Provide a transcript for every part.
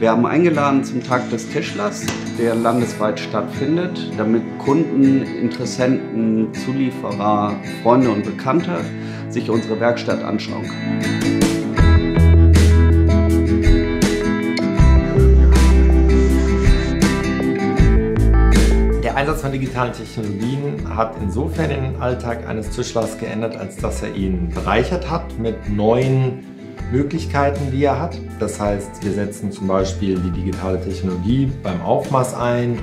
Wir haben eingeladen zum Tag des Tischlers, der landesweit stattfindet, damit Kunden, Interessenten, Zulieferer, Freunde und Bekannte sich unsere Werkstatt anschauen können. Der Einsatz von digitalen Technologien hat insofern den Alltag eines Tischlers geändert, als dass er ihn bereichert hat mit neuen Möglichkeiten, die er hat. Das heißt, wir setzen zum Beispiel die digitale Technologie beim Aufmaß ein,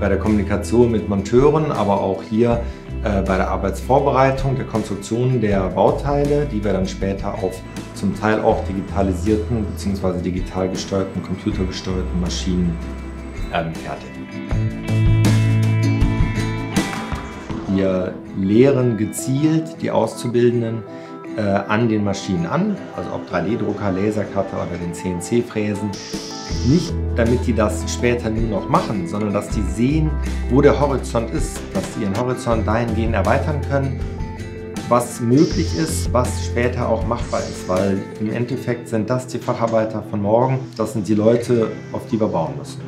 bei der Kommunikation mit Monteuren, aber auch hier äh, bei der Arbeitsvorbereitung, der Konstruktion der Bauteile, die wir dann später auf zum Teil auch digitalisierten bzw. digital gesteuerten, computergesteuerten Maschinen ähm, fertigen. Wir lehren gezielt die Auszubildenden, äh, an den Maschinen an, also ob 3D-Drucker, Lasercutter oder den CNC-Fräsen. Nicht damit die das später nur noch machen, sondern dass die sehen, wo der Horizont ist, dass sie ihren Horizont dahingehend erweitern können, was möglich ist, was später auch machbar ist, weil im Endeffekt sind das die Facharbeiter von morgen, das sind die Leute, auf die wir bauen müssen.